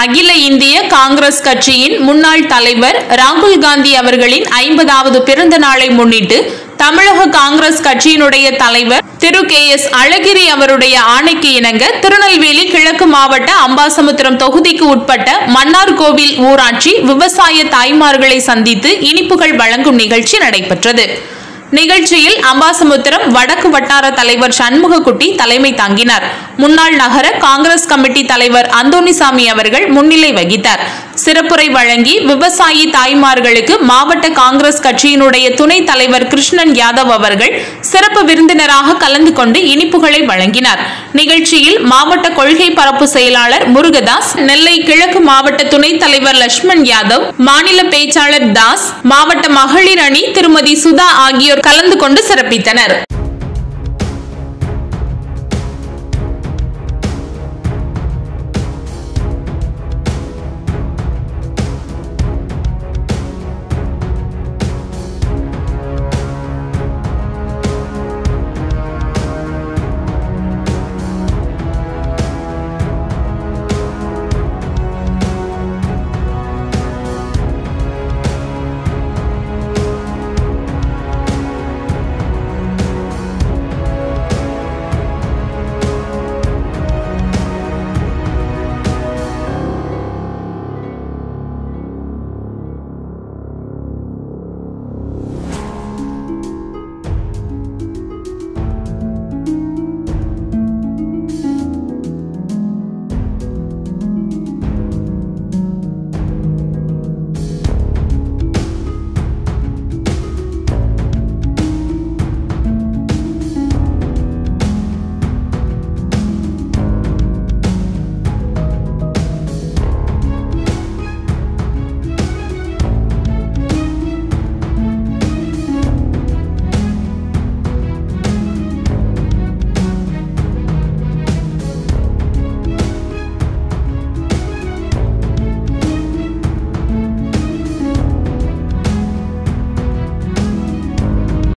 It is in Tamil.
அகில இந்திய காங்கிரஸ் கட்சியின் முன்னாள் தலைவர் ராகுல் காந்தி அவர்களின் ஐம்பதாவது பிறந்த நாளை முன்னிட்டு தமிழக காங்கிரஸ் கட்சியினுடைய தலைவர் திரு கே எஸ் அழகிரி அவருடைய ஆணைக்கு இணங்க திருநெல்வேலி கிழக்கு மாவட்ட அம்பாசமுத்திரம் தொகுதிக்கு உட்பட்ட மன்னார்கோவில் ஊராட்சி விவசாய தாய்மார்களை சந்தித்து இனிப்புகள் வழங்கும் நிகழ்ச்சி நடைபெற்றது. நிகழ்ச்சியில் அம்பாசமுத்திரம் வடக்கு வட்டார தலைவர் சண்முகக்குட்டி தலைமை தாங்கினார். முன்னாள் நகர காங்கிரஸ் கமிட்டி தலைவர் அந்தோனிசாமி அவர்கள் முன்னிலை வகித்தார். சிறப்புரை வழங்கி விவசாயி தாய்மார்களுக்கு மாவட்ட காங்கிரஸ் கட்சியினுடைய துணைத் தலைவர் கிருஷ்ணன் யாதவ் அவர்கள் சிறப்பு விருந்தினராக கலந்து கொண்டு இனிப்புகளை வழங்கினார். நிகழ்ச்சியில் மாவட்ட கொள்கை பரப்பு செயலாளர் முருகதாஸ் நெல்லை கிழக்கு மாவட்ட துணைத் தலைவர் லட்சுமண் யாதவ் மாநில பேச்சாளர் தாஸ் மாவட்ட மகளிர் அணி திருமதி சுதா ஆகியோர் கலந்து கொண்டு சிறப்பித்தனர்.